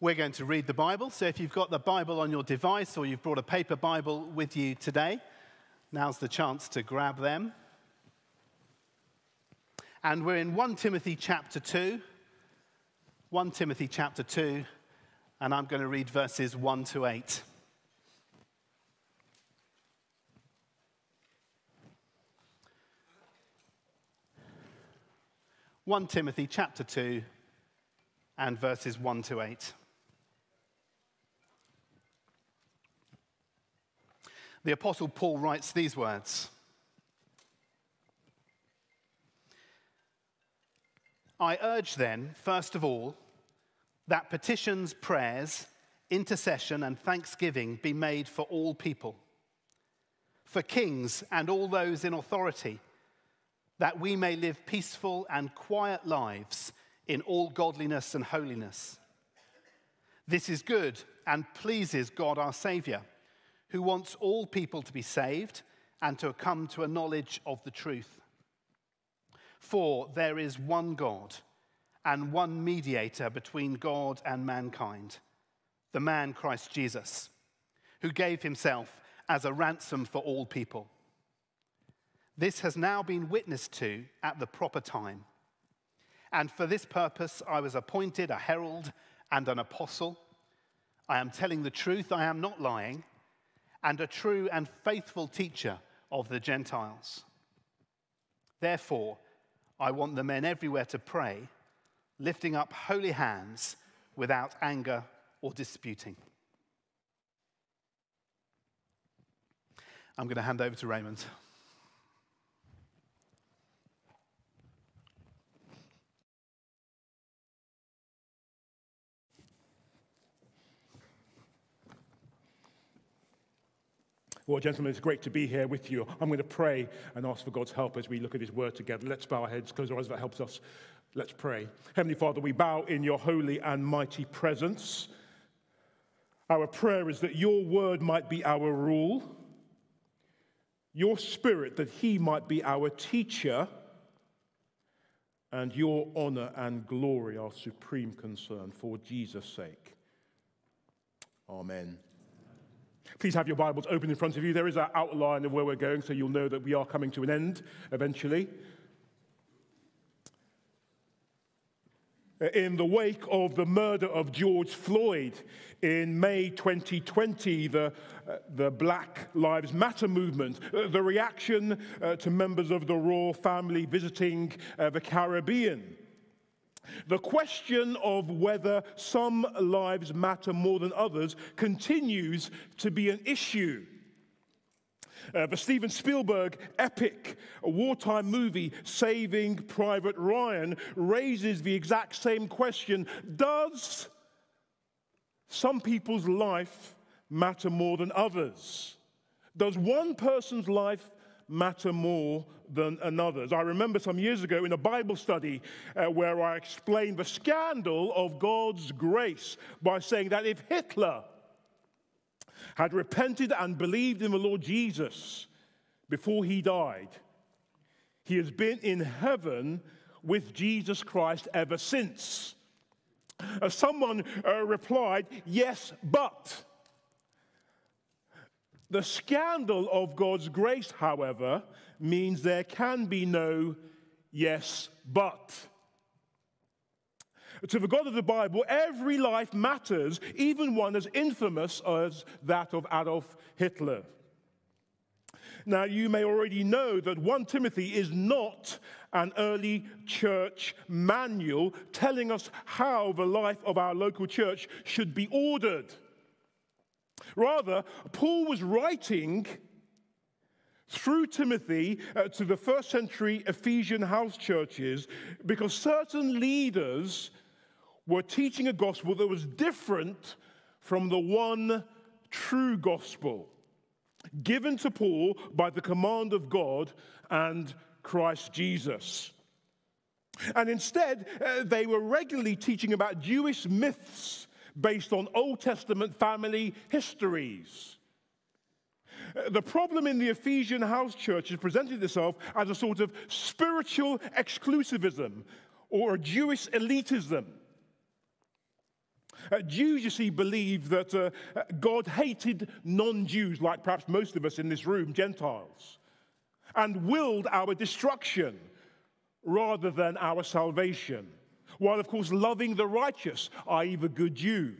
We're going to read the Bible. So if you've got the Bible on your device or you've brought a paper Bible with you today, now's the chance to grab them. And we're in 1 Timothy chapter 2. 1 Timothy chapter 2, and I'm going to read verses 1 to 8. One Timothy chapter 2 and verses 1 to 8. The Apostle Paul writes these words I urge then, first of all, that petitions, prayers, intercession, and thanksgiving be made for all people, for kings and all those in authority, that we may live peaceful and quiet lives in all godliness and holiness. This is good and pleases God our Saviour who wants all people to be saved and to come to a knowledge of the truth. For there is one God and one mediator between God and mankind, the man Christ Jesus, who gave himself as a ransom for all people. This has now been witnessed to at the proper time. And for this purpose, I was appointed a herald and an apostle. I am telling the truth, I am not lying and a true and faithful teacher of the Gentiles. Therefore, I want the men everywhere to pray, lifting up holy hands without anger or disputing. I'm going to hand over to Raymond. Well, gentlemen, it's great to be here with you. I'm going to pray and ask for God's help as we look at His word together. Let's bow our heads, close our eyes that helps us. Let's pray. Heavenly Father, we bow in your holy and mighty presence. Our prayer is that your word might be our rule, your spirit that he might be our teacher, and your honor and glory our supreme concern for Jesus' sake. Amen. Please have your Bibles open in front of you. There is an outline of where we're going, so you'll know that we are coming to an end eventually. In the wake of the murder of George Floyd in May 2020, the, uh, the Black Lives Matter movement, uh, the reaction uh, to members of the royal family visiting uh, the Caribbean, the question of whether some lives matter more than others continues to be an issue. Uh, the Steven Spielberg epic wartime movie, Saving Private Ryan, raises the exact same question Does some people's life matter more than others? Does one person's life matter more than another's. I remember some years ago in a Bible study uh, where I explained the scandal of God's grace by saying that if Hitler had repented and believed in the Lord Jesus before he died, he has been in heaven with Jesus Christ ever since. Uh, someone uh, replied, Yes, but. The scandal of God's grace, however, means there can be no yes, but. To the God of the Bible, every life matters, even one as infamous as that of Adolf Hitler. Now, you may already know that 1 Timothy is not an early church manual telling us how the life of our local church should be ordered. Rather, Paul was writing through Timothy uh, to the first century Ephesian house churches because certain leaders were teaching a gospel that was different from the one true gospel given to Paul by the command of God and Christ Jesus. And instead, uh, they were regularly teaching about Jewish myths based on Old Testament family histories. The problem in the Ephesian house church has presented itself as a sort of spiritual exclusivism or a Jewish elitism. Uh, Jews, you see, believe that uh, God hated non Jews, like perhaps most of us in this room, Gentiles, and willed our destruction rather than our salvation, while, of course, loving the righteous, i.e., the good Jew.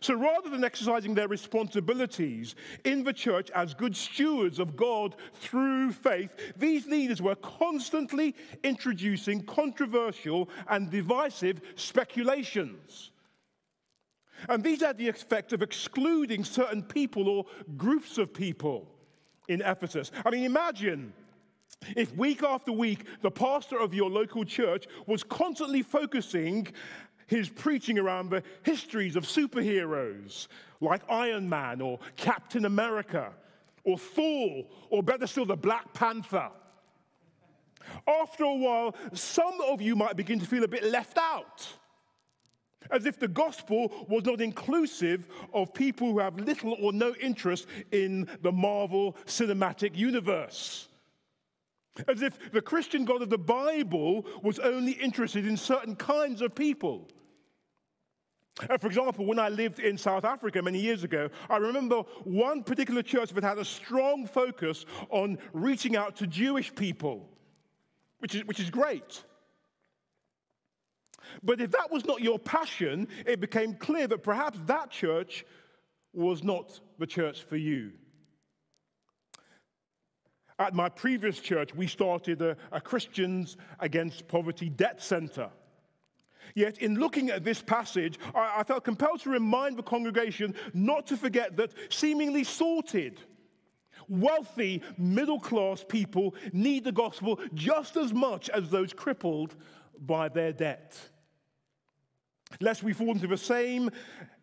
So rather than exercising their responsibilities in the church as good stewards of God through faith, these leaders were constantly introducing controversial and divisive speculations. And these had the effect of excluding certain people or groups of people in Ephesus. I mean, imagine if week after week the pastor of your local church was constantly focusing his preaching around the histories of superheroes like Iron Man or Captain America or Thor or better still, the Black Panther. After a while, some of you might begin to feel a bit left out, as if the gospel was not inclusive of people who have little or no interest in the Marvel cinematic universe. As if the Christian God of the Bible was only interested in certain kinds of people. Uh, for example, when I lived in South Africa many years ago, I remember one particular church that had a strong focus on reaching out to Jewish people, which is, which is great. But if that was not your passion, it became clear that perhaps that church was not the church for you. At my previous church, we started a, a Christians Against Poverty Debt Center. Yet, in looking at this passage, I, I felt compelled to remind the congregation not to forget that seemingly sorted, wealthy, middle class people need the gospel just as much as those crippled by their debt. Lest we fall into the same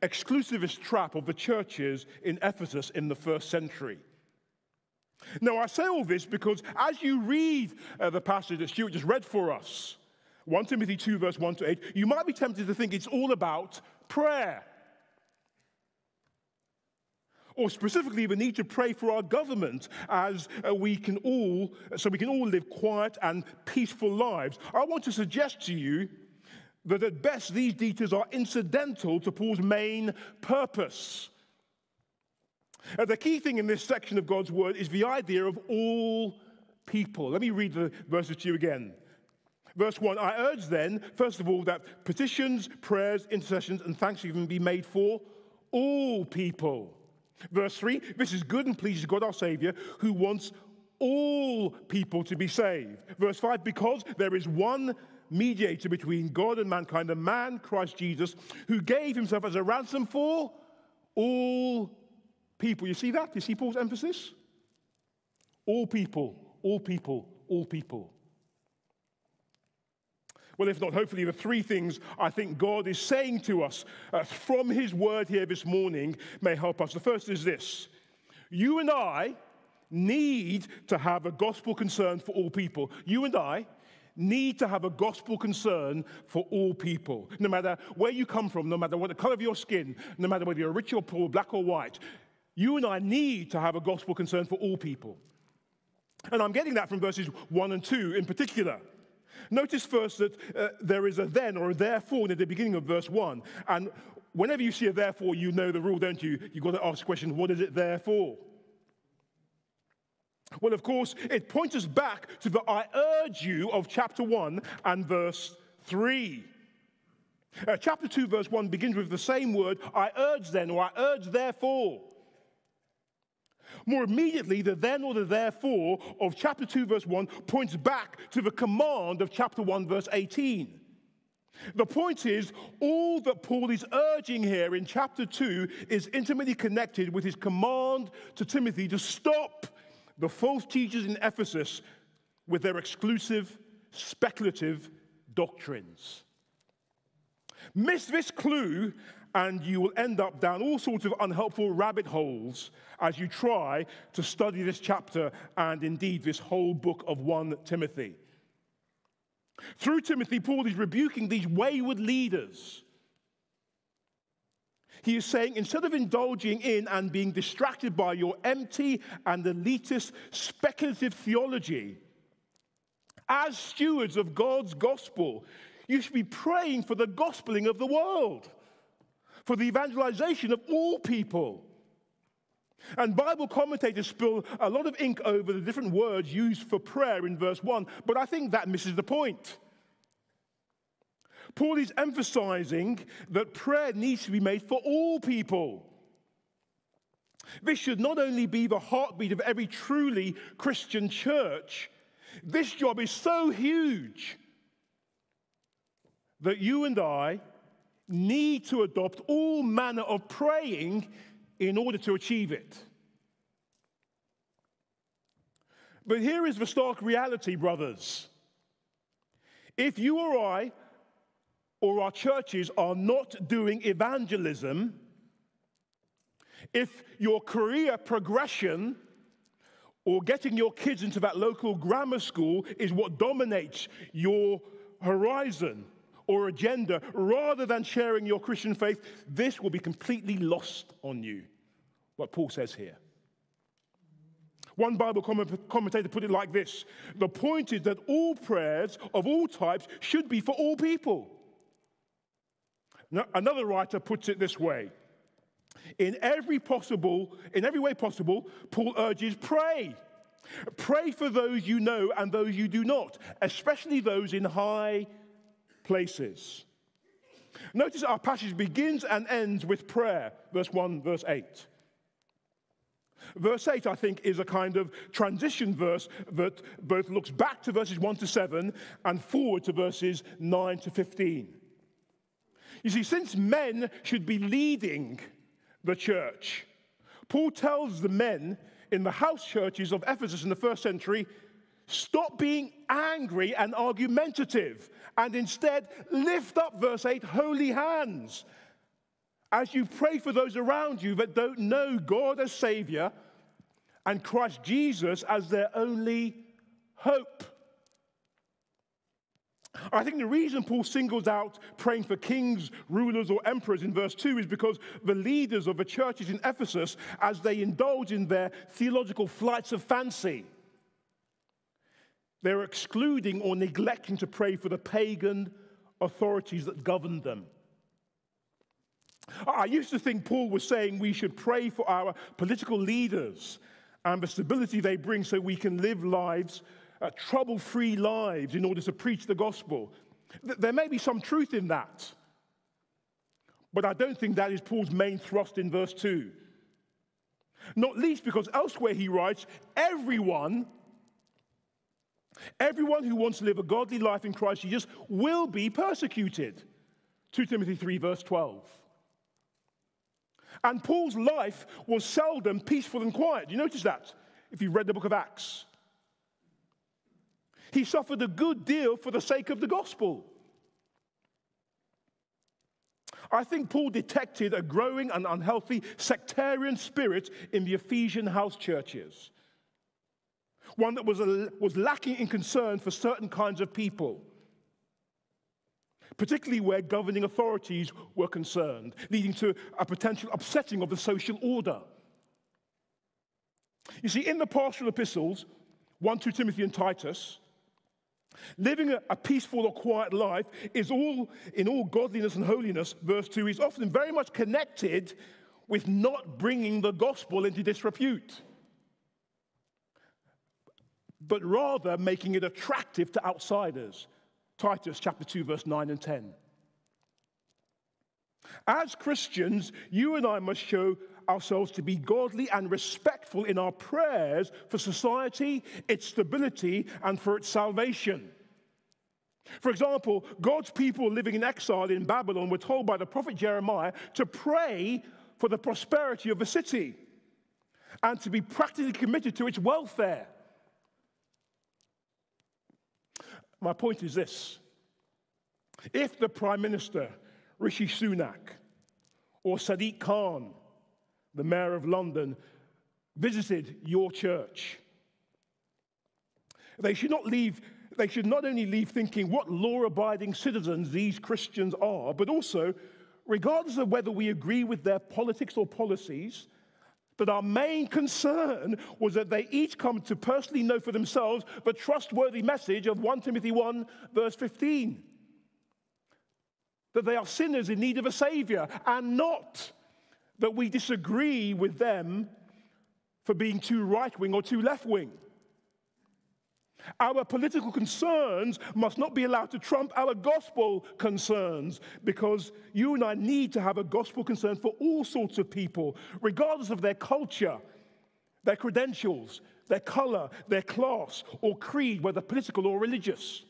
exclusivist trap of the churches in Ephesus in the first century. Now, I say all this because as you read uh, the passage that Stuart just read for us, 1 Timothy 2, verse 1 to 8, you might be tempted to think it's all about prayer. Or specifically, the need to pray for our government as uh, we can all, so we can all live quiet and peaceful lives. I want to suggest to you that at best these details are incidental to Paul's main purpose. Uh, the key thing in this section of God's word is the idea of all people. Let me read the verses to you again. Verse 1 I urge then, first of all, that petitions, prayers, intercessions, and thanksgiving be made for all people. Verse 3 This is good and pleases God our Savior, who wants all people to be saved. Verse 5 Because there is one mediator between God and mankind, the man, Christ Jesus, who gave himself as a ransom for all people. You see that? You see Paul's emphasis? All people, all people, all people. Well, if not, hopefully, the three things I think God is saying to us uh, from His word here this morning may help us. The first is this you and I need to have a gospel concern for all people. You and I need to have a gospel concern for all people. No matter where you come from, no matter what the color of your skin, no matter whether you're rich or poor, black or white, you and I need to have a gospel concern for all people. And I'm getting that from verses 1 and 2 in particular. Notice first that uh, there is a then or a therefore at the beginning of verse 1. And whenever you see a therefore, you know the rule, don't you? You've got to ask the question, what is it there for? Well, of course, it points us back to the I urge you of chapter 1 and verse 3. Uh, chapter 2, verse 1 begins with the same word, I urge then, or I urge therefore. More immediately, the then or the therefore of chapter 2, verse 1 points back to the command of chapter 1, verse 18. The point is, all that Paul is urging here in chapter 2 is intimately connected with his command to Timothy to stop the false teachers in Ephesus with their exclusive, speculative doctrines. Miss this clue, and you will end up down all sorts of unhelpful rabbit holes as you try to study this chapter and indeed this whole book of 1 Timothy. Through Timothy, Paul is rebuking these wayward leaders. He is saying, instead of indulging in and being distracted by your empty and elitist speculative theology, as stewards of God's gospel, You should be praying for the gospeling of the world, for the evangelization of all people. And Bible commentators spill a lot of ink over the different words used for prayer in verse 1, but I think that misses the point. Paul is emphasizing that prayer needs to be made for all people. This should not only be the heartbeat of every truly Christian church, this job is so huge that you and I need to adopt all manner of praying in order to achieve it. But here is the stark reality, brothers. If you or I or our churches are not doing evangelism, if your career progression or getting your kids into that local grammar school is what dominates your horizon or agenda rather than sharing your Christian faith, this will be completely lost on you. What Paul says here. One Bible commentator put it like this The point is that all prayers of all types should be for all people. Now, another writer puts it this way in every possible, in every way possible, Paul urges pray. Pray for those you know and those you do not, especially those in high places. Notice our passage begins and ends with prayer, verse 1, verse 8. Verse 8, I think, is a kind of transition verse that both looks back to verses 1 to 7 and forward to verses 9 to 15. You see, since men should be leading the church. Paul tells the men in the house churches of Ephesus in the first century stop being angry and argumentative and instead lift up, verse 8, holy hands as you pray for those around you that don't know God as Savior and Christ Jesus as their only hope. I think the reason Paul singles out praying for kings, rulers, or emperors in verse 2 is because the leaders of the churches in Ephesus, as they indulge in their theological flights of fancy, they're excluding or neglecting to pray for the pagan authorities that govern them. I used to think Paul was saying we should pray for our political leaders and the stability they bring so we can live lives uh, trouble free lives in order to preach the gospel. There may be some truth in that, but I don't think that is Paul's main thrust in verse 2. Not least because elsewhere he writes, everyone, everyone who wants to live a godly life in Christ Jesus will be persecuted. 2 Timothy 3, verse 12. And Paul's life was seldom peaceful and quiet. You notice that if you read the book of Acts. He suffered a good deal for the sake of the gospel. I think Paul detected a growing and unhealthy sectarian spirit in the Ephesian house churches, one that was, a, was lacking in concern for certain kinds of people, particularly where governing authorities were concerned, leading to a potential upsetting of the social order. You see, in the pastoral epistles, 1 2 Timothy and Titus, Living a, peaceful or quiet life is all in all godliness and holiness, verse 2, is often very much connected with not bringing the gospel into disrepute, but rather making it attractive to outsiders. Titus chapter 2, verse 9 and 10. As Christians, you and I must show ourselves to be godly and respectful in our prayers for society, its stability, and for its salvation. For example, God's people living in exile in Babylon were told by the prophet Jeremiah to pray for the prosperity of the city and to be practically committed to its welfare. My point is this if the Prime Minister, Rishi Sunak, or Sadiq Khan the mayor of London, visited your church. They should not leave, they should not only leave thinking what law abiding citizens these Christians are, but also, regardless of whether we agree with their politics or policies, that our main concern was that they each come to personally know for themselves the trustworthy message of 1 Timothy 1, verse 15. that they are sinners in need of a Savior, and not that we disagree with them for being too right wing or too left wing. Our political concerns must not be allowed to trump our gospel concerns because you and I need to have a gospel concern for all sorts of people, regardless of their culture, their credentials, their color, their class, or creed, whether political or religious.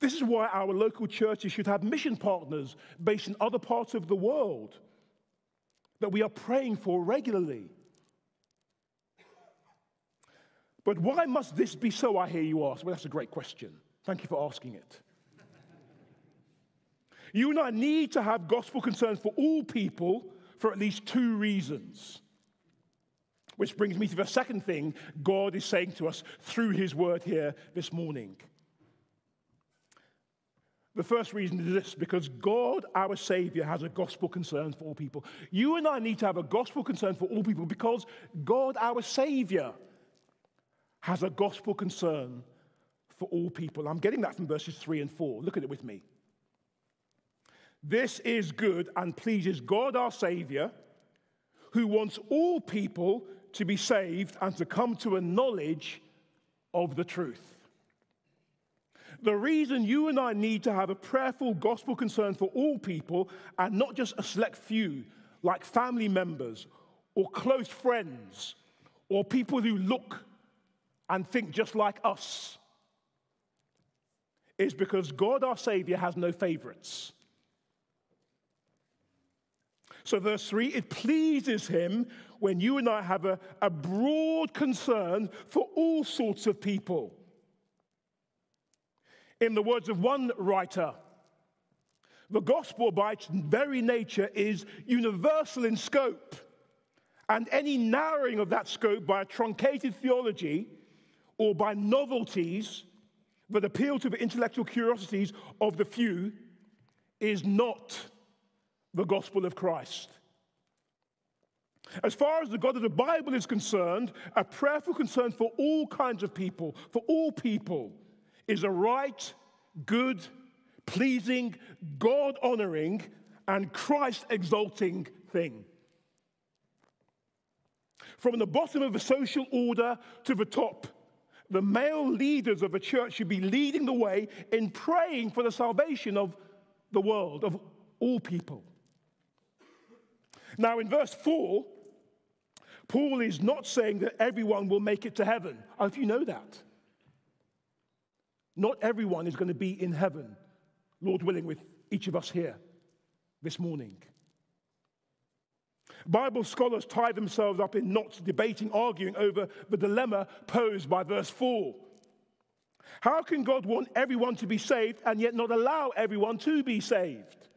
This is why our local churches should have mission partners based in other parts of the world that we are praying for regularly. But why must this be so, I hear you ask? Well, that's a great question. Thank you for asking it. you and I need to have gospel concerns for all people for at least two reasons. Which brings me to the second thing God is saying to us through his word here this morning. The first reason is this because God, our Savior, has a gospel concern for all people. You and I need to have a gospel concern for all people because God, our Savior, has a gospel concern for all people. I'm getting that from verses 3 and 4. Look at it with me. This is good and pleases God, our Savior, who wants all people to be saved and to come to a knowledge of the truth. The reason you and I need to have a prayerful gospel concern for all people and not just a select few, like family members or close friends or people who look and think just like us, is because God our Savior has no favorites. So, verse 3 it pleases him when you and I have a, a broad concern for all sorts of people. In the words of one writer, the gospel, by its very nature, is universal in scope. And any narrowing of that scope by a truncated theology or by novelties that appeal to the intellectual curiosities of the few is not the gospel of Christ. As far as the God of the Bible is concerned, a prayerful concern for all kinds of people, for all people, is a right, good, pleasing, God honoring, and Christ exalting thing. From the bottom of the social order to the top, the male leaders of the church should be leading the way in praying for the salvation of the world, of all people. Now, in verse 4, Paul is not saying that everyone will make it to heaven. I hope you know that. Not everyone is going to be in heaven, Lord willing, with each of us here this morning. Bible scholars tie themselves up in knots, debating, arguing over the dilemma posed by verse 4. How can God want everyone to be saved and yet not allow everyone to be saved?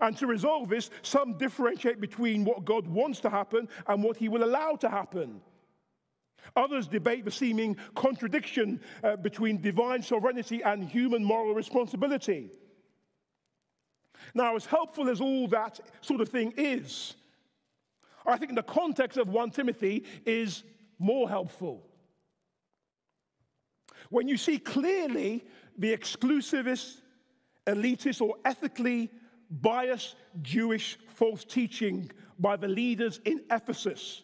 And to resolve this, some differentiate between what God wants to happen and what he will allow to happen. Others debate the seeming contradiction uh, between divine sovereignty and human moral responsibility. Now, as helpful as all that sort of thing is, I think the context of 1 Timothy is more helpful. When you see clearly the exclusivist, elitist, or ethically biased Jewish false teaching by the leaders in Ephesus,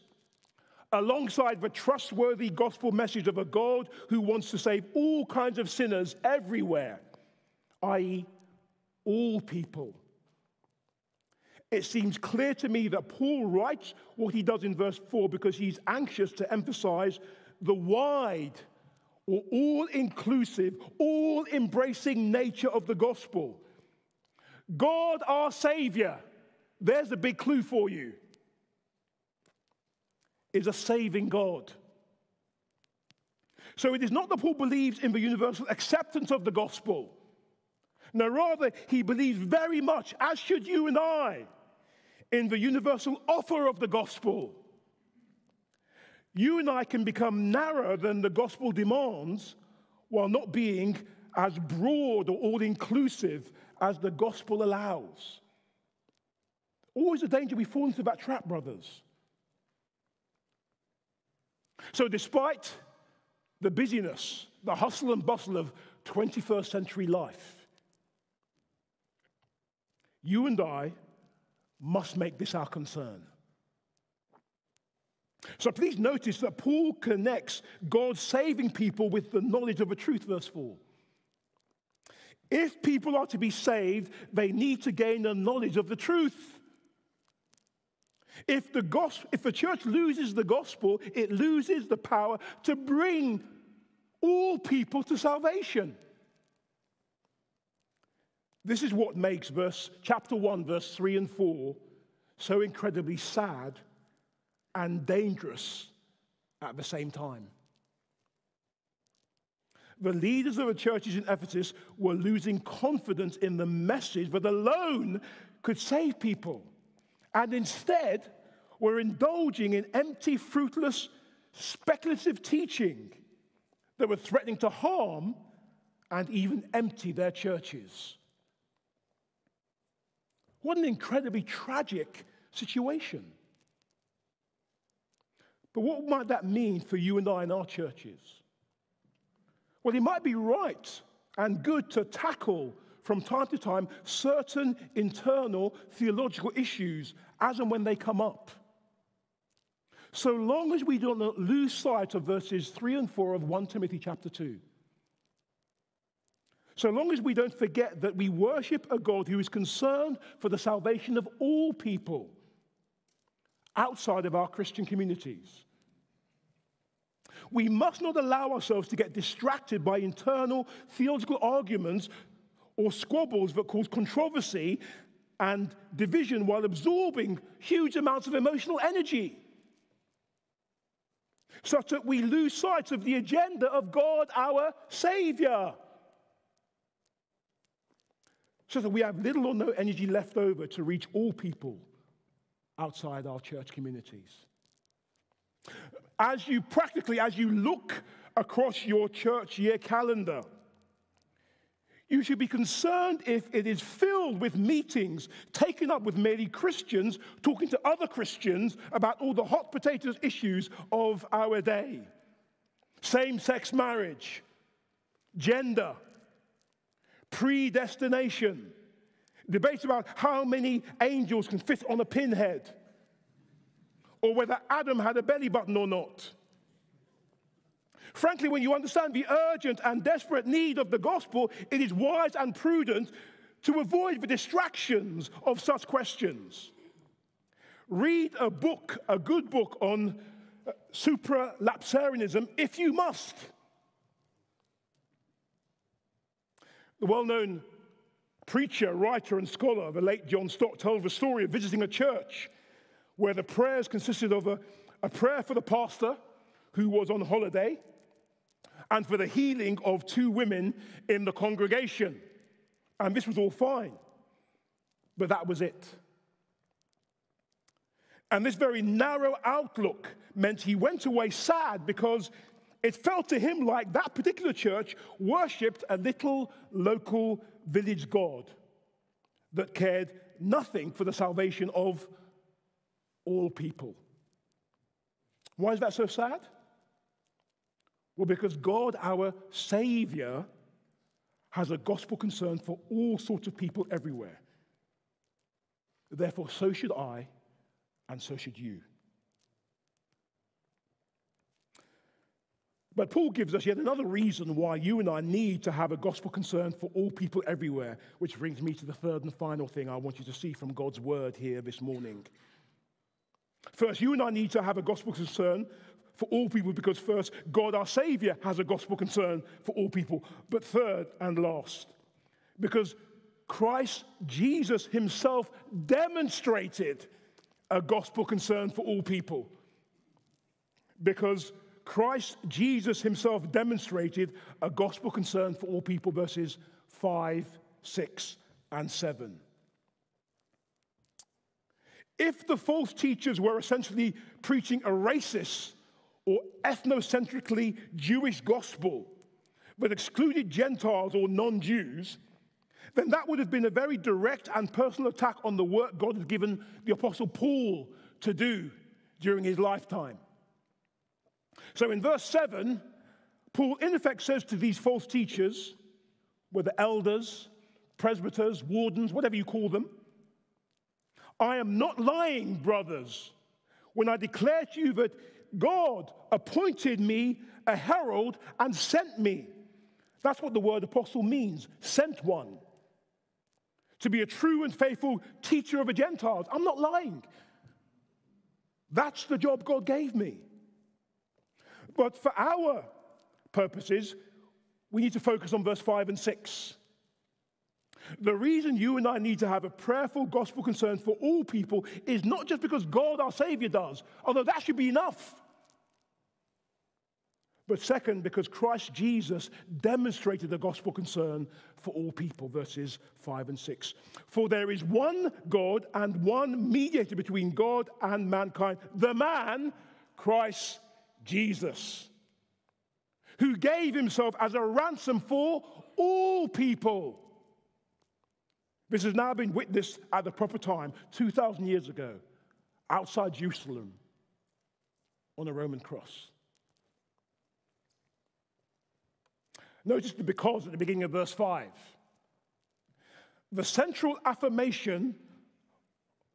alongside the trustworthy gospel message of a God who wants to save all kinds of sinners everywhere, i.e., all people. It seems clear to me that Paul writes what he does in verse 4 because he's anxious to emphasize the wide or all inclusive, all embracing nature of the gospel. God, our Savior, there's a big clue for you, is a saving God. So it is not that Paul believes in the universal acceptance of the gospel. No, rather, he believes very much, as should you and I, in the universal offer of the gospel. You and I can become narrower than the gospel demands while not being as broad or all inclusive as the gospel allows. Always a danger we fall into that trap, brothers. So, despite the busyness, the hustle and bustle of 21st century life. You and I must make this our concern. So please notice that Paul connects God saving people with the knowledge of the truth, verse 4. If people are to be saved, they need to gain the knowledge of the truth. If the, gospel, if the church loses the gospel, it loses the power to bring all people to salvation. This is what makes verse chapter 1 verse 3 and 4 so incredibly sad and dangerous at the same time. The leaders of the churches in Ephesus were losing confidence in the message that alone could save people, and instead were indulging in empty, fruitless, speculative teaching that were threatening to harm and even empty their churches. What an incredibly tragic situation. But what might that mean for you and I in our churches? Well, it might be right and good to tackle from time to time certain internal theological issues as and when they come up. So long as we don't lose sight of verses 3 and 4 of 1 Timothy chapter 2. So long as we don't forget that we worship a God who is concerned for the salvation of all people outside of our Christian communities. We must not allow ourselves to get distracted by internal theological arguments or squabbles that cause controversy and division while absorbing huge amounts of emotional energy, such that we lose sight of the agenda of God our Savior so that we have little or no energy left over to reach all people outside our church communities. As you practically, as you look across your church year calendar, you should be concerned if it is filled with meetings taken up with merely Christians talking to other Christians about all the hot potatoes issues of our day same sex marriage, gender, predestination, debates about how many angels can fit on a pinhead, or whether Adam had a belly button or not. Frankly, when you understand the urgent and desperate need of the gospel, it is wise and prudent to avoid the distractions of such questions. Read a book, a good book on uh, supralapsarianism if you must. The well known preacher, writer, and scholar, the late John Stott, told the story of visiting a church where the prayers consisted of a, a prayer for the pastor who was on holiday and for the healing of two women in the congregation. And this was all fine, but that was it. And this very narrow outlook meant he went away sad because it felt to him like that particular church worshipped a little local village god that cared nothing for the salvation of all people. Why is that so sad? Well, because God, our Savior, has a gospel concern for all sorts of people everywhere. Therefore, so should I, and so should you. But Paul gives us yet another reason why you and I need to have a gospel concern for all people everywhere, which brings me to the third and final thing I want you to see from God's word here this morning. First, you and I need to have a gospel concern for all people because, first, God our Savior has a gospel concern for all people. But third and last, because Christ Jesus himself demonstrated a gospel concern for all people. Because Christ Jesus himself demonstrated a gospel concern for all people, verses 5, 6, and 7. If the false teachers were essentially preaching a racist or ethnocentrically Jewish gospel that excluded Gentiles or non Jews, then that would have been a very direct and personal attack on the work God had given the Apostle Paul to do during his lifetime. So in verse 7, Paul in effect says to these false teachers, whether elders, presbyters, wardens, whatever you call them. I am not lying, brothers, when I declare to you that God appointed me a herald and sent me. That's what the word apostle means sent one. To be a true and faithful teacher of the Gentiles. I'm not lying. That's the job God gave me. But for our purposes, we need to focus on verse 5 and 6. The reason you and I need to have a prayerful gospel concern for all people is not just because God, our Savior, does, although that should be enough. But second, because Christ Jesus demonstrated the gospel concern for all people, verses 5 and 6. For there is one God and one mediator between God and mankind, the man, Christ Jesus, who gave himself as a ransom for all people. This has now been witnessed at the proper time, 2,000 years ago, outside Jerusalem on a Roman cross. Notice the because at the beginning of verse 5. The central affirmation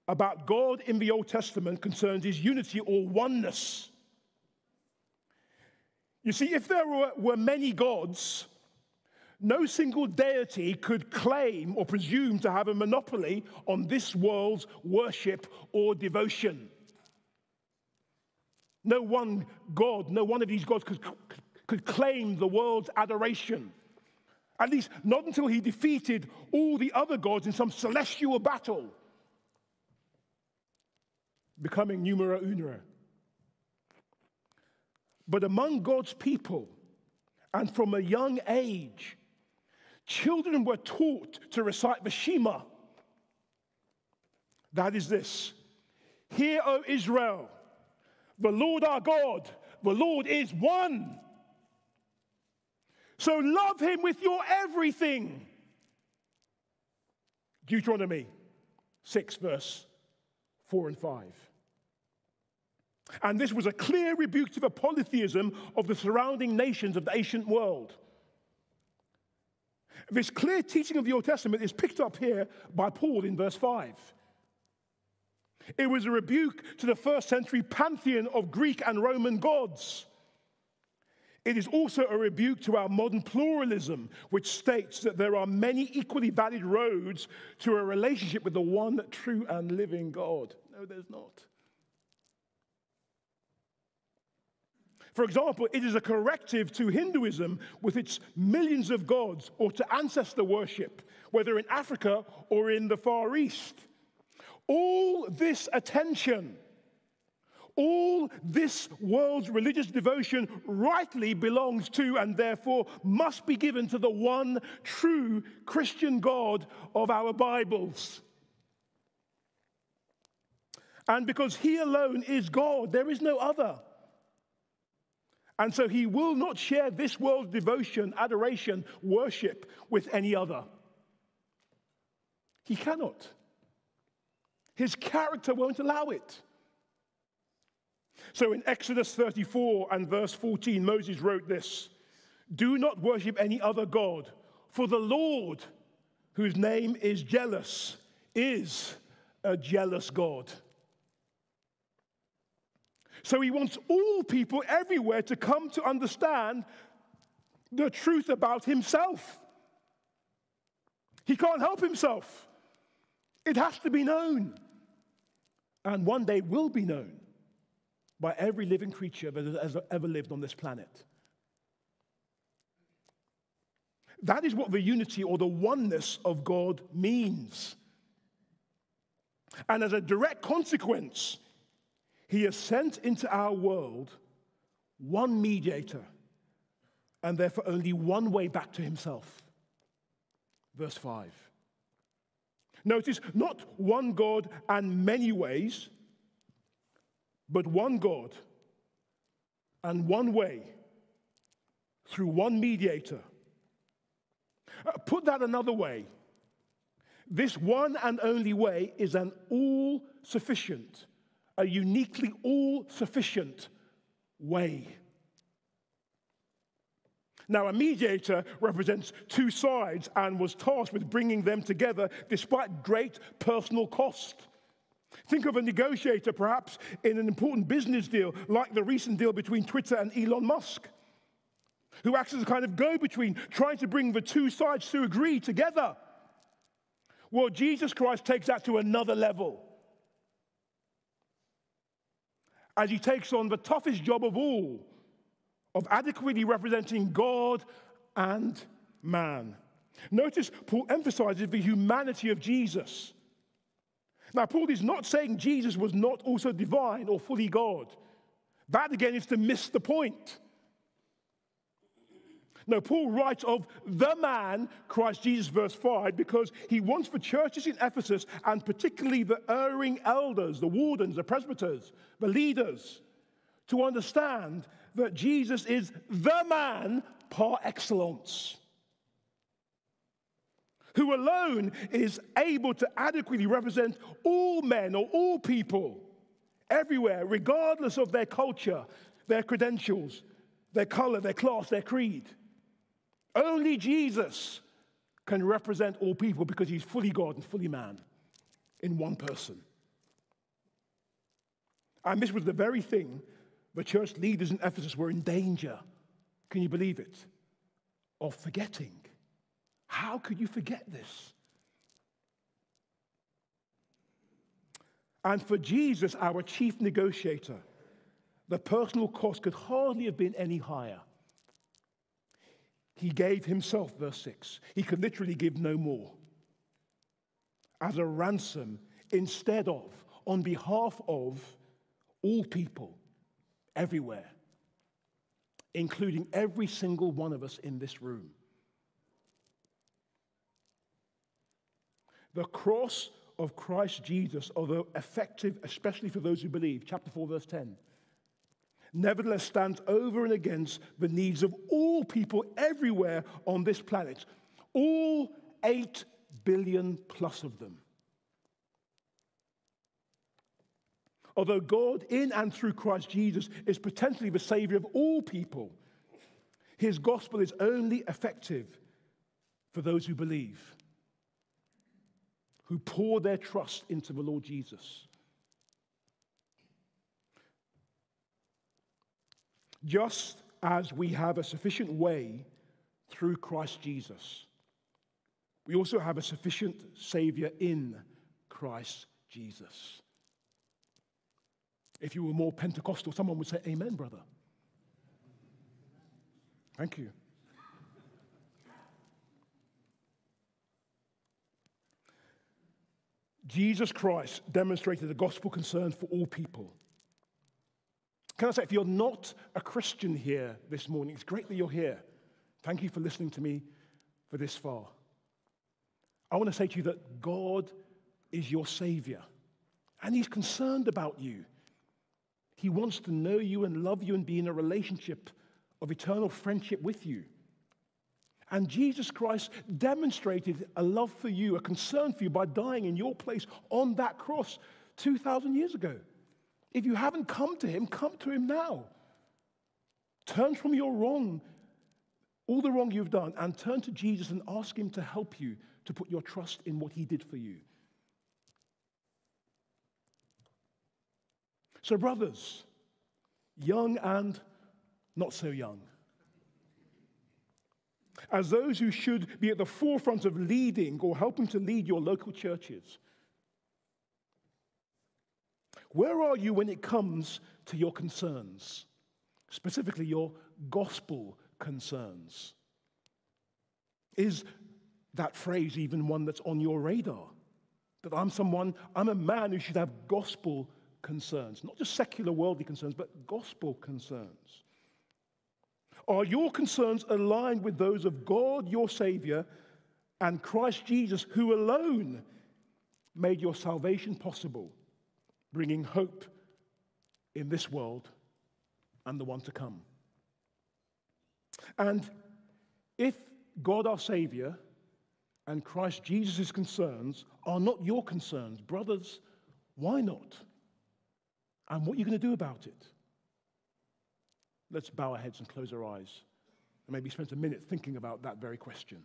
about God in the Old Testament concerns his unity or oneness. You see, if there were, were many gods, no single deity could claim or presume to have a monopoly on this world's worship or devotion. No one God, no one of these gods could, could claim the world's adoration. At least not until he defeated all the other gods in some celestial battle, becoming numero uno. But among God's people, and from a young age, children were taught to recite the Shema. That is this Hear, O Israel, the Lord our God, the Lord is one. So love him with your everything. Deuteronomy 6, verse 4 and 5. And this was a clear rebuke to the polytheism of the surrounding nations of the ancient world. This clear teaching of the Old Testament is picked up here by Paul in verse 5. It was a rebuke to the first century pantheon of Greek and Roman gods. It is also a rebuke to our modern pluralism, which states that there are many equally valid roads to a relationship with the one true and living God. No, there's not. For example, it is a corrective to Hinduism with its millions of gods or to ancestor worship, whether in Africa or in the Far East. All this attention all this world's religious devotion rightly belongs to and therefore must be given to the one true Christian God of our Bibles. And because He alone is God, there is no other. And so He will not share this world's devotion, adoration, worship with any other. He cannot. His character won't allow it. So in Exodus 34 and verse 14, Moses wrote this Do not worship any other God, for the Lord, whose name is jealous, is a jealous God. So he wants all people everywhere to come to understand the truth about himself. He can't help himself. It has to be known. And one day will be known by every living creature that has ever lived on this planet. That is what the unity or the oneness of God means. And as a direct consequence, he has sent into our world one mediator and therefore only one way back to himself. Verse 5. Notice, not one God and many ways, but one God and one way through one mediator. Uh, put that another way. This one and only way is an all sufficient, a uniquely all sufficient way. Now, a mediator represents two sides and was tasked with bringing them together despite great personal cost. Think of a negotiator, perhaps, in an important business deal, like the recent deal between Twitter and Elon Musk, who acts as a kind of go between, trying to bring the two sides to agree together. Well, Jesus Christ takes that to another level. As he takes on the toughest job of all of adequately representing God and man. Notice Paul emphasizes the humanity of Jesus. Now, Paul is not saying Jesus was not also divine or fully God. That again is to miss the point. No, Paul writes of the man, Christ Jesus, verse 5, because he wants the churches in Ephesus, and particularly the erring elders, the wardens, the presbyters, the leaders, to understand that Jesus is the man par excellence, who alone is able to adequately represent all men or all people everywhere, regardless of their culture, their credentials, their color, their class, their creed. Only Jesus can represent all people because he's fully God and fully man in one person. And this was the very thing the church leaders in Ephesus were in danger. Can you believe it? Of forgetting. How could you forget this? And for Jesus, our chief negotiator, the personal cost could hardly have been any higher. He gave himself, verse 6. He could literally give no more. As a ransom, instead of, on behalf of all people, everywhere, including every single one of us in this room. The cross of Christ Jesus, although effective, especially for those who believe, chapter 4, verse 10, nevertheless stands over and against the needs of all people everywhere on this planet, all 8 billion plus of them. Although God, in and through Christ Jesus, is potentially the Savior of all people, his gospel is only effective for those who believe, who pour their trust into the Lord Jesus. Just as we have a sufficient way through Christ Jesus, we also have a sufficient Savior in Christ Jesus. If you were more Pentecostal, someone would say, Amen, brother. Thank you. Jesus Christ demonstrated a gospel concern for all people. Can I say, if you're not a Christian here this morning, it's great that you're here. Thank you for listening to me for this far. I want to say to you that God is your Savior, and He's concerned about you. He wants to know you and love you and be in a relationship of eternal friendship with you. And Jesus Christ demonstrated a love for you, a concern for you by dying in your place on that cross 2,000 years ago. If you haven't come to him, come to him now. Turn from your wrong, all the wrong you've done, and turn to Jesus and ask him to help you to put your trust in what he did for you. So, brothers, young and not so young, as those who should be at the forefront of leading or helping to lead your local churches, where are you when it comes to your concerns, specifically your gospel concerns? Is that phrase even one that's on your radar? That I'm someone, I'm a man who should have gospel concerns, not just secular worldly concerns, but gospel concerns? Are your concerns aligned with those of God, your Savior, and Christ Jesus, who alone made your salvation possible, bringing hope in this world and the one to come? And if God, our Savior, and Christ Jesus' concerns are not your concerns, brothers, why not? And what are you going to do about it? Let's bow our heads and close our eyes and maybe spend a minute thinking about that very question.